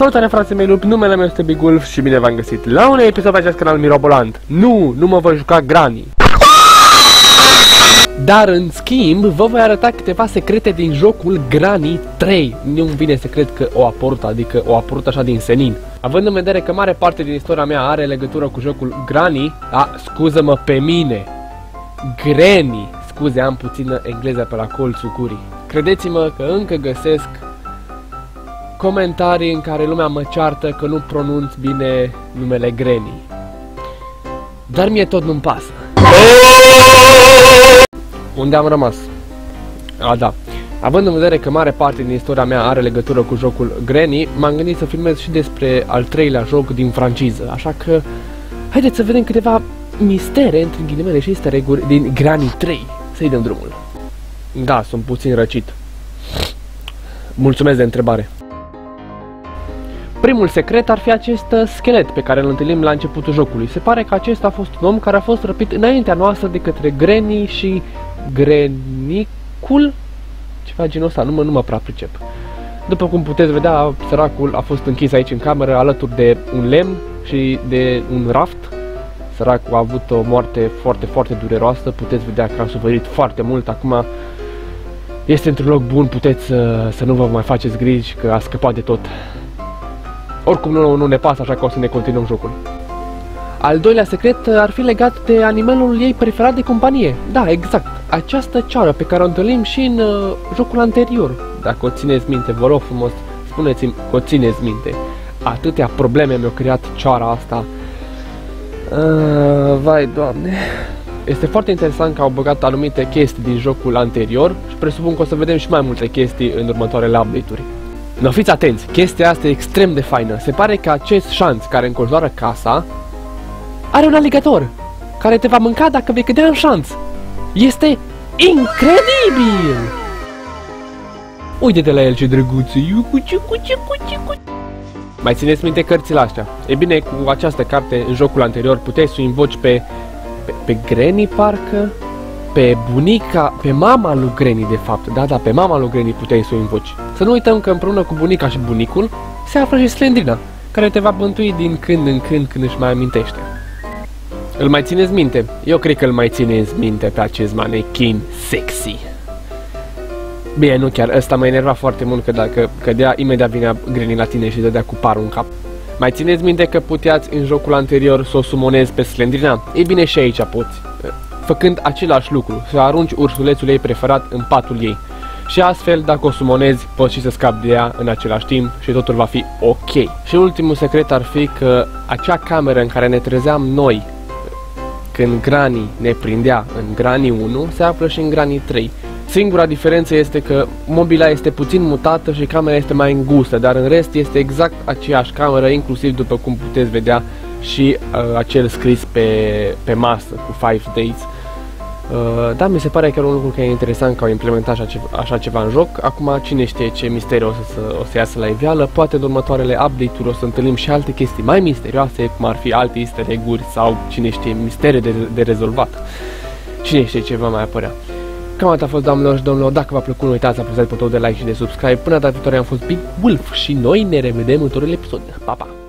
Salutare frații mei lupi, numele meu este Big Wolf și bine v-am găsit la un episod pe acest canal mirobolant. Nu, nu mă voi juca Granny. Dar în schimb, vă voi arăta câteva secrete din jocul Granny 3. Nu-mi vine să cred că o apărut, adică o apărut așa din senin. Având în vedere că mare parte din istoria mea are legătură cu jocul Granny, a, scuză-mă pe mine, Granny, scuze, am puțină engleză pe la colțul gurii. Credeți-mă că încă găsesc comentarii în care lumea mă ceartă că nu pronunț bine numele Granny. Dar mie tot nu-mi pasă. Unde am rămas? A, da. Având în vedere că mare parte din istoria mea are legătură cu jocul Granny, m-am gândit să filmez și despre al treilea joc din franciză, așa că haideți să vedem câteva mistere, între ghilimele și easter din Granny 3. Să-i dăm drumul. Da, sunt puțin răcit. Mulțumesc de întrebare. Primul secret ar fi acest uh, schelet pe care îl întâlnim la începutul jocului. Se pare că acesta a fost un om care a fost răpit înaintea noastră de către Granny și Grenicul? Ceva genul ăsta, nu mă, nu mă prea pricep. După cum puteți vedea, săracul a fost închis aici în cameră alături de un lemn și de un raft. Săracul a avut o moarte foarte, foarte dureroasă, puteți vedea că a suferit foarte mult. Acum este într-un loc bun, puteți să, să nu vă mai faceți griji că a scăpat de tot. Oricum nu, nu ne pasă, așa că o să ne continuăm jocul. Al doilea secret ar fi legat de animalul ei preferat de companie. Da, exact. Această ceară pe care o întâlnim și în uh, jocul anterior. Dacă o țineți minte, vă rog frumos, spuneți-mi că o țineți minte. Atâtea probleme mi-au creat ceara asta. Uh, vai, doamne. Este foarte interesant că au băgat anumite chestii din jocul anterior și presupun că o să vedem și mai multe chestii în următoarele update-uri. No, fiți atenți, chestia asta e extrem de faină. Se pare că acest șanț care înconjoară casa are un aligator care te va mânca dacă vei cădea în șanț. Este incredibil! Uite de la el ce drăguț Mai țineți minte cărțile astea? E bine, cu această carte, în jocul anterior, puteai să o invoci pe, pe, pe Granny, parcă? Pe bunica, pe mama lui Granny de fapt, da, da, pe mama lui Granny puteai să o invoci. Să nu uităm că împreună cu bunica și bunicul se află și Slendrina, care te va bântui din când în când când își mai amintește. Îl mai țineți minte? Eu cred că îl mai țineți minte pe acest manechin sexy. Bine, nu chiar, ăsta mă enerva foarte mult că dacă cădea, imediat vinea Granny la tine și dădea cu parul în cap. Mai țineți minte că puteați în jocul anterior să o sumonezi pe Slendrina? Ei bine, și aici poți făcând același lucru, să arunci ursulețul ei preferat în patul ei. Și astfel, dacă o sumonezi, poți și să scapi de ea în același timp și totul va fi ok. Și ultimul secret ar fi că acea cameră în care ne trezeam noi când Granny ne prindea în Granny 1, se află și în Granny 3. Singura diferență este că mobila este puțin mutată și camera este mai îngustă, dar în rest este exact aceeași cameră, inclusiv după cum puteți vedea și uh, acel scris pe, pe masă cu 5 days. Uh, da, mi se pare chiar un lucru că e interesant că au implementat așa, ceva, așa ceva în joc. Acum cine știe ce misteriu o să, o să iasă la iveală. Poate în următoarele update-uri o să întâlnim și alte chestii mai misterioase, cum ar fi alte easter egg sau cine știe mistere de, de rezolvat. Cine știe ce va mai apărea. Cam atât a fost, doamnelor și domnilor. Dacă v-a plăcut, nu uitați să apăsați butonul de like și de subscribe. Până data viitoare am fost Big Wolf și noi ne revedem în următorul episod. Pa, pa!